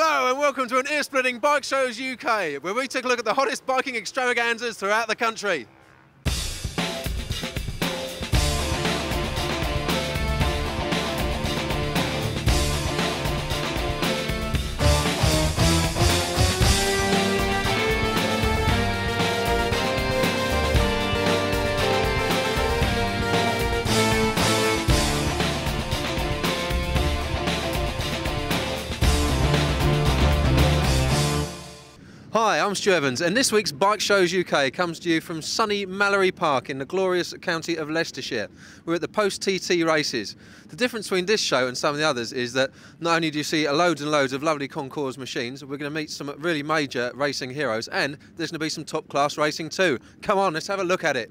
Hello and welcome to an ear-splitting Bike Shows UK, where we take a look at the hottest biking extravaganzas throughout the country. I'm Stu Evans, and this week's Bike Shows UK comes to you from sunny Mallory Park in the glorious county of Leicestershire. We're at the post TT races. The difference between this show and some of the others is that not only do you see loads and loads of lovely concours machines, we're going to meet some really major racing heroes, and there's going to be some top class racing too. Come on, let's have a look at it.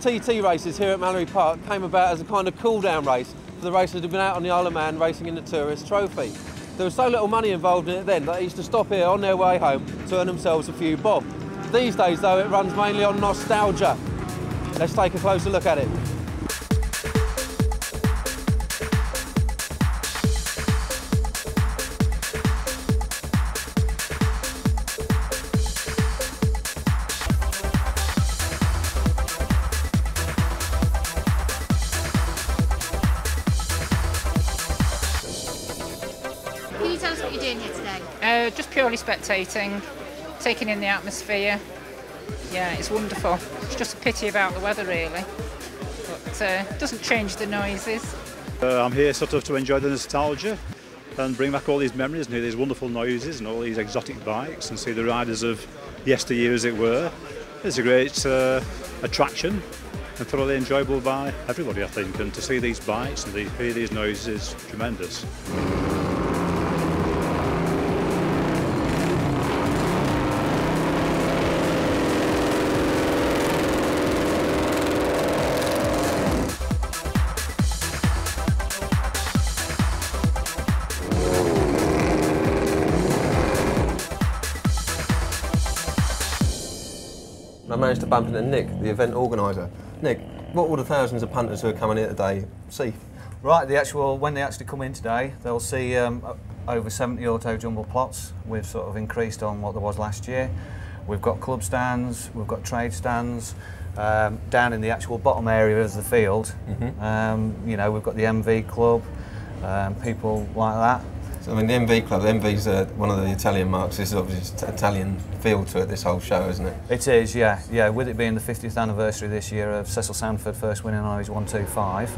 TT races here at Mallory Park came about as a kind of cool down race for the racers who'd been out on the Isle of Man racing in the Tourist Trophy. There was so little money involved in it then that they used to stop here on their way home to earn themselves a few bob. These days though it runs mainly on nostalgia. Let's take a closer look at it. Purely spectating, taking in the atmosphere. Yeah, it's wonderful. It's just a pity about the weather, really. But uh, doesn't change the noises. Uh, I'm here sort of to enjoy the nostalgia and bring back all these memories and hear these wonderful noises and all these exotic bikes and see the riders of yesteryear, as it were. It's a great uh, attraction and thoroughly enjoyable by everybody, I think. And to see these bikes and the, hear these noises is tremendous. I managed to bump into Nick, the event organiser. Nick, what will the thousands of punters who are coming here today see? Right, the actual when they actually come in today, they'll see um, over 70 auto jumble plots. We've sort of increased on what there was last year. We've got club stands, we've got trade stands. Um, down in the actual bottom area of the field, um, you know, we've got the MV club, um, people like that. So, I mean, the MV Club, MV's uh, one of the Italian marques. This is obviously an Italian feel to it, this whole show, isn't it? It is, yeah, yeah. With it being the 50th anniversary this year of Cecil Sandford first winning on his 125,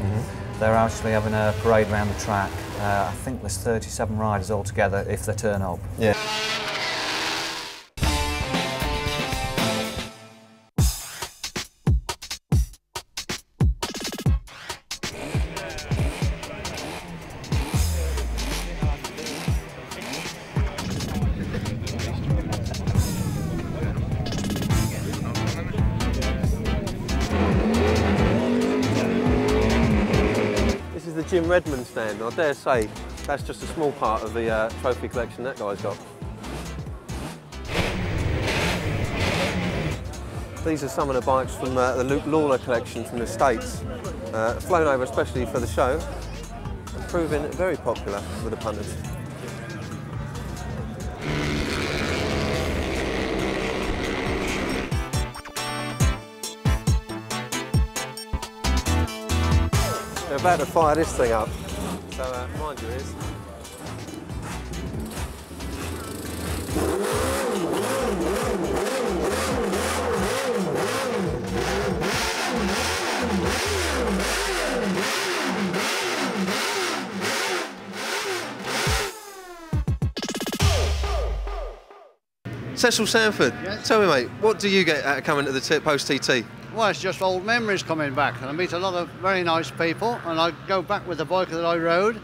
they're actually having a parade around the track. Uh, I think there's 37 riders altogether if they turn up. Yeah. Jim Redman stand. I dare say that's just a small part of the uh, trophy collection that guy's got. These are some of the bikes from uh, the Luke Lawler collection from the States, uh, flown over especially for the show, proving very popular with the punters. They're about to fire this thing up. So uh, mind your ears. Cecil Sandford, tell me, mate, what do you get out of coming to the t- post TT? Well, it's just old memories coming back, and I meet a lot of very nice people, and I go back with the bike that I rode,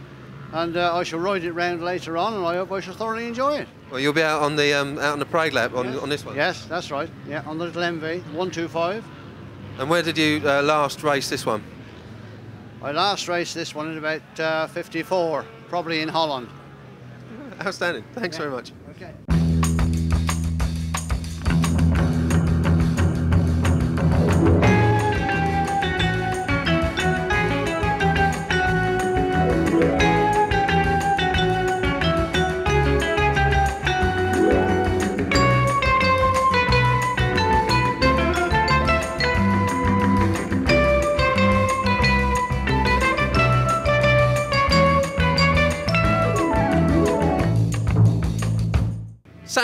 and uh, I shall ride it round later on, and I hope I shall thoroughly enjoy it. Well, you'll be out on the um, out on the parade lap on, Yeah. on this one. Yes, that's right. Yeah, on the little MV, 125. And where did you uh, last race this one? I last raced this one in about uh, 54, probably in Holland. Outstanding. Thanks very much.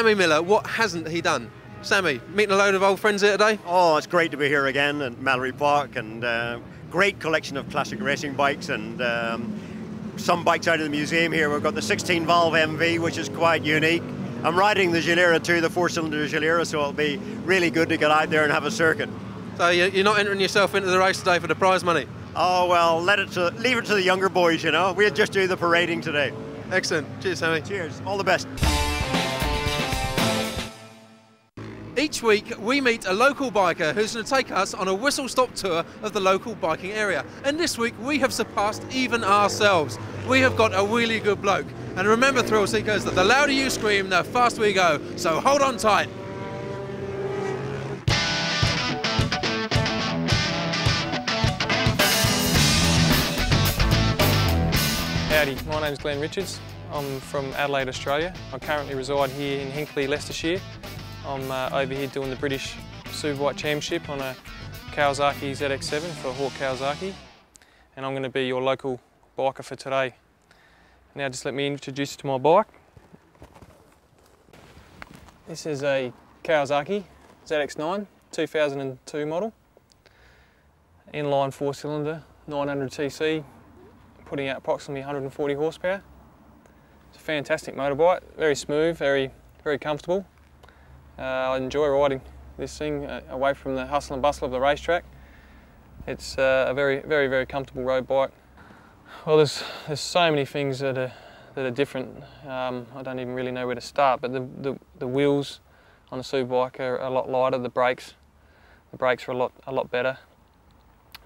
Sammy Miller, what hasn't he done? Sammy, meeting a load of old friends here today. Oh, it's great to be here again at Mallory Park and uh, great collection of classic racing bikes and um, some bikes out of the museum here. We've got the 16 valve MV, which is quite unique. I'm riding the Gilera too, the four cylinder Gilera, so it'll be really good to get out there and have a circuit. So you- you're not entering yourself into the race today for the prize money. Oh well, let it to, leave it to the younger boys, you know. We'll just do the parading today. Excellent. Cheers, Sammy. Cheers, all the best. Each week, we meet a local biker who's going to take us on a whistle stop tour of the local biking area. And this week, we have surpassed even ourselves. We have got a really good bloke. And remember, thrill seekers, that the louder you scream, the faster we go. So hold on tight. Howdy, my name's Glen Richards. I'm from Adelaide, Australia. I currently reside here in Hinckley, Leicestershire. I'm uh, over here doing the British Superbike Championship on a Kawasaki ZX7 for Hawk Kawasaki. And I'm going to be your local biker for today. Now just let me introduce you to my bike. This is a Kawasaki ZX9 2002 model. Inline four cylinder, 900cc, putting out approximately 140 horsepower. It's a fantastic motorbike, very smooth, very, very comfortable. Uh, I enjoy riding this thing uh, away from the hustle and bustle of the racetrack. It's uh, a very, very, very comfortable road bike. Well, there's, there's so many things that are, that are different. Um, I don't even really know where to start, but the, the, the wheels on the Superbike are a lot lighter, the brakes, the brakes are a lot, a lot better.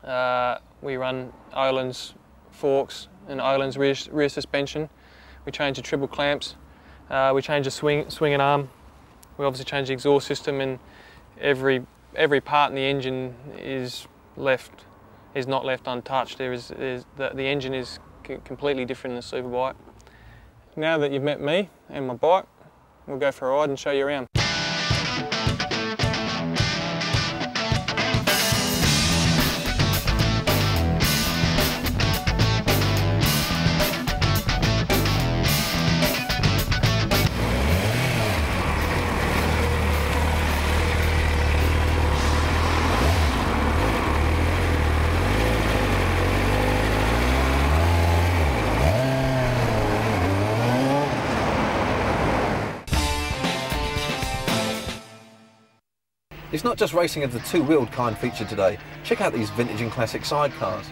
Uh, we run Öhlins forks and Öhlins rear, rear suspension. We change the triple clamps. Uh, we change the swing, swing and arm. We obviously change the exhaust system and every, every part in the engine is left, is not left untouched. There is, the, the engine is completely different in the Superbike. Now that you've met me and my bike, we'll go for a ride and show you around. Just racing of the two-wheeled kind featured today. Check out these vintage and classic sidecars.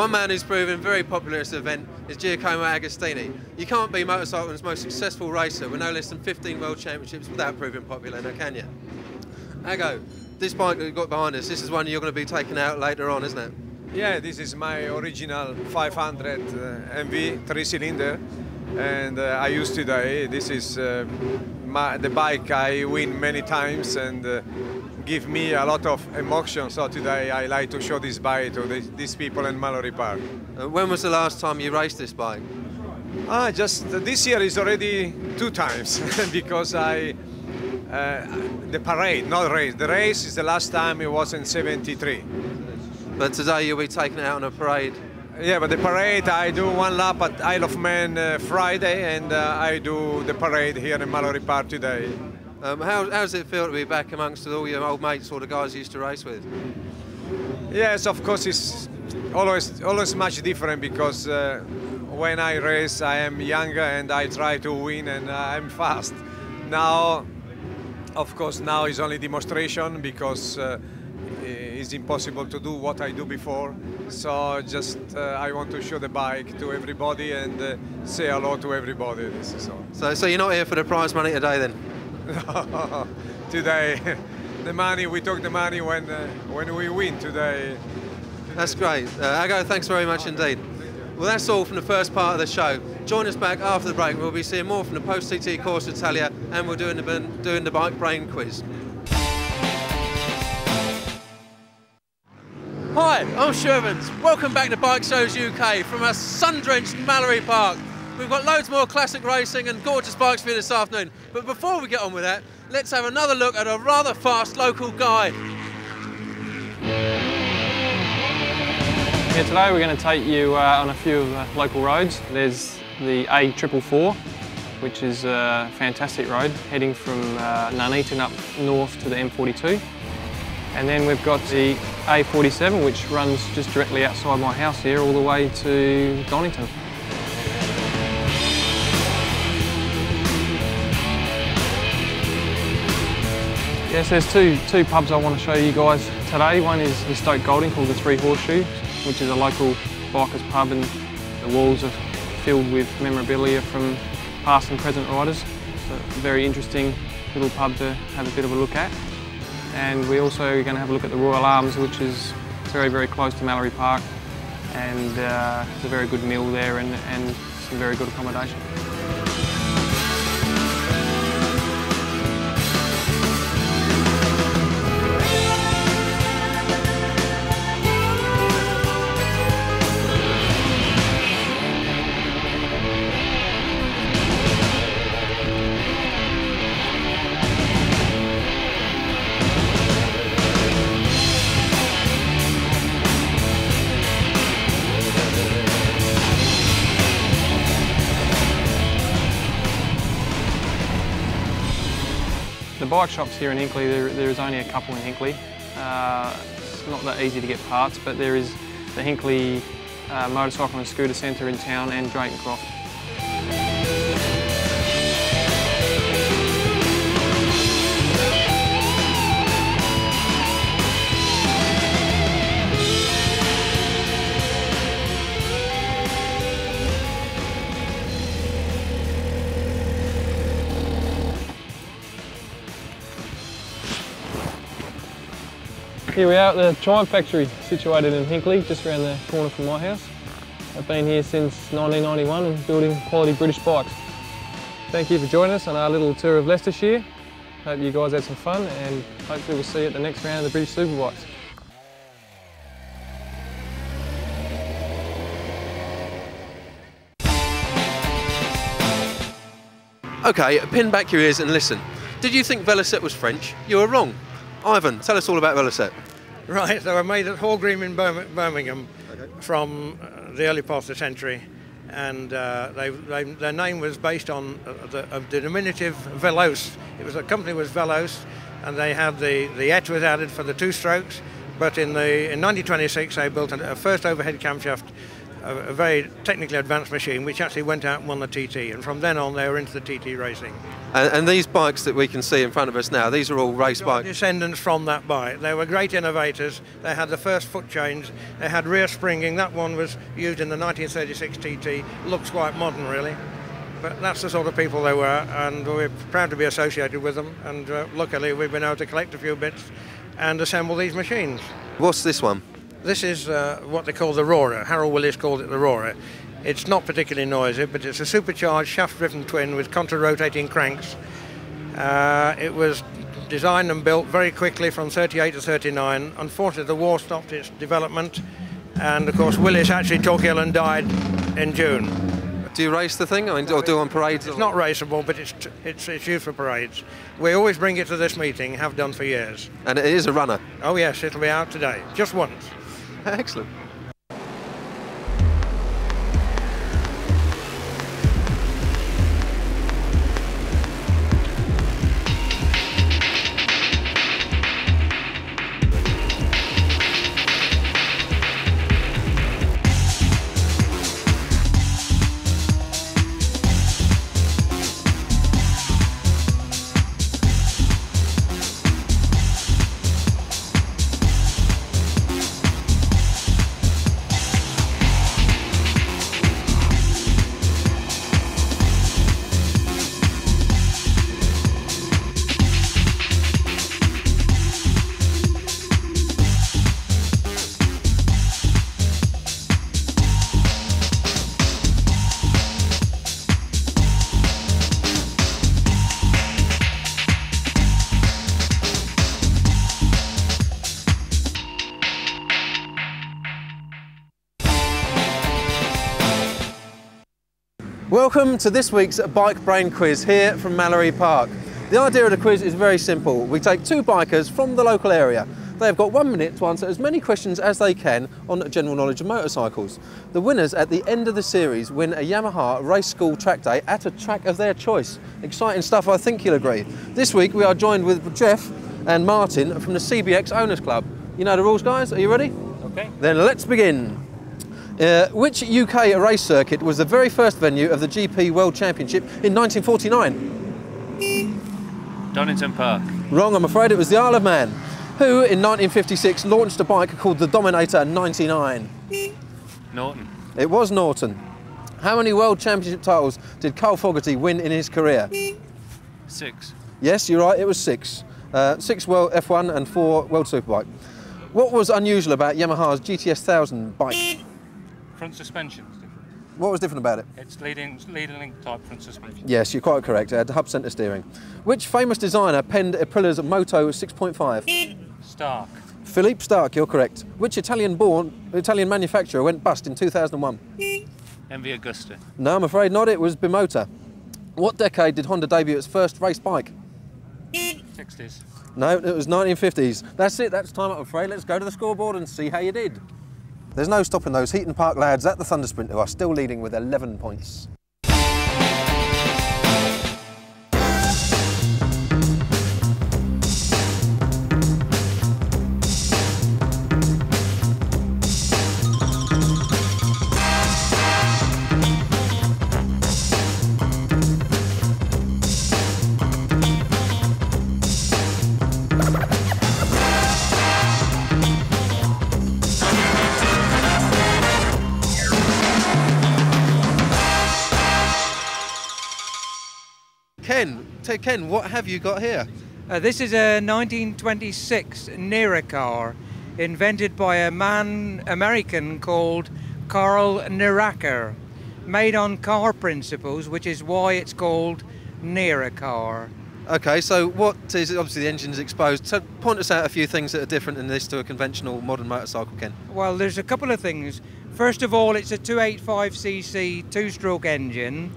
One man who's proven very popular at this event is Giacomo Agostini. You can't be motorcycling's most successful racer with no less than 15 world championships without proving popular, now can you? Ago, this bike that you've got behind us, this is one you're going to be taking out later on, isn't it? Yeah, this is my original 500 uh, MV three cylinder, and uh, I use today. This is uh, my, the bike I win many times, and uh, give me a lot of emotion. So today I like to show this bike to this, these people in Mallory Park. Uh, when was the last time you raced this bike? Ah, just uh, this year is already two times because I uh, the parade, not race. The race is the last time it was in '73. But today you'll be taking it out on a parade. Yeah, but the parade I do one lap at Isle of Man uh, Friday, and uh, I do the parade here in Mallory Park today. Um, how, how does it feel to be back amongst all your old mates or the guys you used to race with? Yes, of course, it's always always much different because uh, when I race, I am younger and I try to win and I'm fast. Now, of course, now is only demonstration because uh, it's impossible to do what I do before. So just uh, I want to show the bike to everybody and uh, say hello to everybody. This is all. So, so you're not here for the prize money today then? today, the money we took the money when uh, when we win today. That's great. Uh, thanks very much indeed. Well, that's all from the first part of the show. Join us back after the break. We'll be seeing more from the Post TT Corsa Italia, and we're doing the doing the bike brain quiz. Hi, I'm Stu Evans. Welcome back to Bike Shows UK from a sun-drenched Mallory Park. We've got loads more classic racing and gorgeous bikes for you this afternoon. But before we get on with that, let's have another look at a rather fast local guide. Yeah, today we're going to take you uh, on a few of the local roads. There's the A444, which is a fantastic road, heading from uh, Nuneaton up north to the M42. And then we've got the A47, which runs just directly outside my house here, all the way to Donington. Yes, there's two, two pubs I want to show you guys today. One is in Stoke Golding called the Three Horseshoes, which is a local bikers pub and the walls are filled with memorabilia from past and present riders. So a very interesting little pub to have a bit of a look at. And we're also going to have a look at the Royal Arms, which is very, very close to Mallory Park. And uh, there's a very good meal there and, and some very good accommodation. Bike shops here in Hinckley, there, there is only a couple in Hinckley. Uh, it's not that easy to get parts, but there is the Hinckley uh, Motorcycle and Scooter Centre in town and Drayton Croft. Here we are at the Triumph factory situated in Hinckley, just around the corner from my house. I've been here since 1991 and building quality British bikes. Thank you for joining us on our little tour of Leicestershire. Hope you guys had some fun and hopefully we'll see you at the next round of the British Superbikes. Okay, pin back your ears and listen. Did you think Velocette was French? You were wrong. Ivan, tell us all about Velocette. Right, they were made at Hall Green in Birmingham okay. from uh, the early part of the century, and uh, they, they, their name was based on uh, the, the, diminutive Veloce. It was a company was Veloce, and they had the the et was added for the two strokes. But in the in 1926, they built a, first overhead camshaft a, a, very technically advanced machine which actually went out and won the TT and from then on they were into the TT racing. And, and these bikes that we can see in front of us now, these are all race bikes? Descendants from that bike. They were great innovators. They had the first foot chains. They had rear springing. That one was used in the 1936 TT. Looks quite modern really. But that's the sort of people they were and we're proud to be associated with them and uh, luckily we've been able to collect a few bits and assemble these machines. What's this one? This is uh, what they call the Roarer. Harold Willis called it the Roarer. It's not particularly noisy, but it's a supercharged shaft-driven twin with contra-rotating cranks. Uh, it was designed and built very quickly from 38 to 39. Unfortunately, the war stopped its development, and of course, Willis actually took ill and died in June. Do you race the thing? I mean, or do on parades? It's not raceable, but it's, it's, it's used for parades. We always bring it to this meeting, have done for years. And it is a runner? Oh, yes, it'll be out today, just once. Excellent. Welcome to this week's Bike Brain Quiz here from Mallory Park. The idea of the quiz is very simple. We take two bikers from the local area. They have got one minute to answer as many questions as they can on general knowledge of motorcycles. The winners at the end of the series win a Yamaha Race School track day at a track of their choice. Exciting stuff, I think you'll agree. This week we are joined with Geoff and Martyn from the CBX Owners Club. You know the rules, guys? Are you ready? Okay. Then let's begin. Uh, which UK race circuit was the very first venue of the GP World Championship in 1949? Donington Park. Wrong, I'm afraid it was the Isle of Man, who in 1956 launched a bike called the Dominator 99. Norton. It was Norton. How many World Championship titles did Carl Fogarty win in his career? Six. Yes, you're right, it was six. Uh, six World F1 and four World Superbike. What was unusual about Yamaha's GTS 1000 bike? Front suspension's different. What was different about it? It's leading, leading link type front suspension. Yes, you're quite correct. It had hub centre steering. Which famous designer penned Aprilia's Moto 6.5? Starck. Philippe Starck, you're correct. Which Italian-born, Italian manufacturer went bust in 2001? MV Agusta. No, I'm afraid not. It was Bimota. What decade did Honda debut its first race bike? 60s. No, it was 1950s. That's it. That's time, I'm afraid. Let's go to the scoreboard and see how you did. There's no stopping those Heaton Park lads at the Thunder Sprint who are still leading with 11 points. Ken, t- Ken, what have you got here? Uh, this is a 1926 Ner-a-Car invented by a man, American called Carl Neracher, made on car principles, which is why it's called Ner-a-Car. Okay, so what is obviously the engine is exposed. So point us out a few things that are different in this to a conventional modern motorcycle, Ken. Well, there's a couple of things. First of all, it's a 285cc two-stroke engine.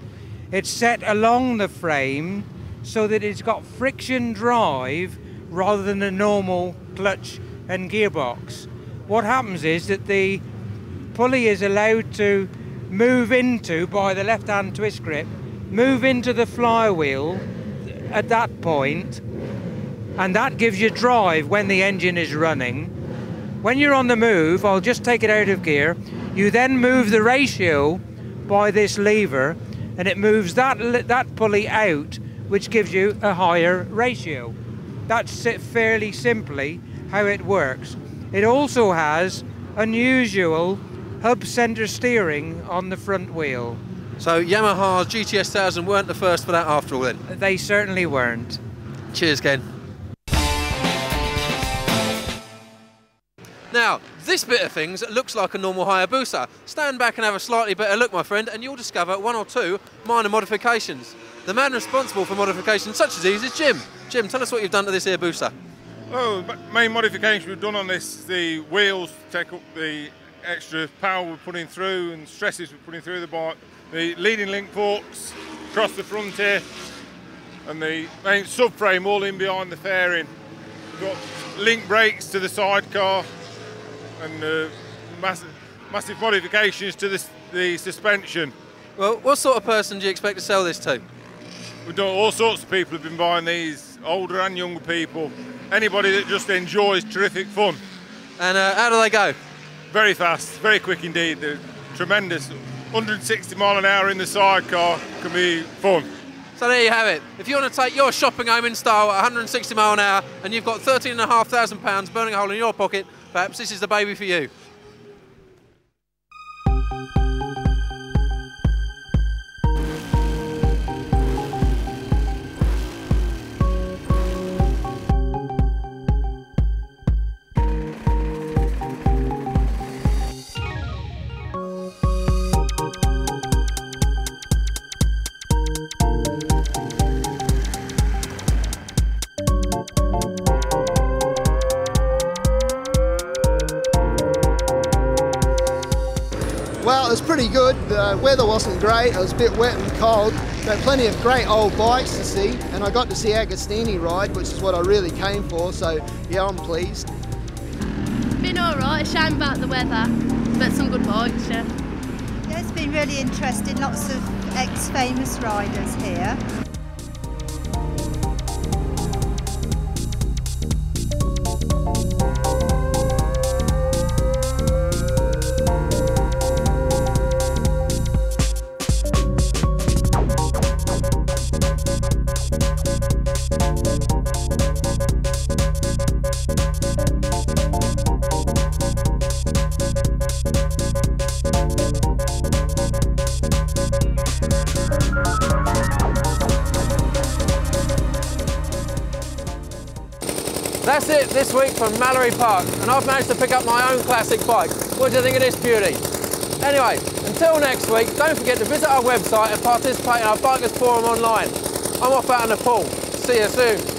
It's set along the frame so that it's got friction drive rather than a normal clutch and gearbox. What happens is that the pulley is allowed to move into by the left hand twist grip, move into the flywheel at that point, and that gives you drive when the engine is running. When you're on the move, I'll just take it out of gear. You then move the ratio by this lever, and it moves that that pulley out, which gives you a higher ratio. That's fairly simply how it works. It also has unusual hub center steering on the front wheel. So Yamaha's GTS 1000 weren't the first for that after all then? They certainly weren't. Cheers, Ken. Now, this bit of things looks like a normal Hayabusa. Stand back and have a slightly better look, my friend, and you'll discover one or two minor modifications. The man responsible for modifications such as these is Jim. Jim, tell us what you've done to this here booster. Well, the main modification we've done on this, the wheels take up the extra power we're putting through and stresses we're putting through the bike. The leading link forks across the front here and the main subframe all in behind the fairing. We've got link brakes to the sidecar and uh, massive, massive modifications to the, the suspension. Well, what sort of person do you expect to sell this to? We've done all sorts of people have been buying these, older and younger people. Anybody that just enjoys terrific fun. And uh, how do they go? Very fast, very quick indeed. They're tremendous. 160 mile an hour in the sidecar can be fun. So there you have it. If you want to take your shopping home in style at 160 mile an hour and you've got 13,500 pounds burning a hole in your pocket, perhaps this is the baby for you. Good. The weather wasn't great. It was a bit wet and cold, but plenty of great old bikes to see. And I got to see Agostini ride, which is what I really came for. So yeah, I'm pleased. Been alright, a shame about the weather, but some good bikes, yeah. Yeah, it's been really interesting. Lots of ex-famous riders here. This week from Mallory Park, and I've managed to pick up my own classic bike. What do you think of this beauty? Anyway, until next week, don't forget to visit our website and participate in our Bikers Forum online. I'm off out in the pool. See you soon.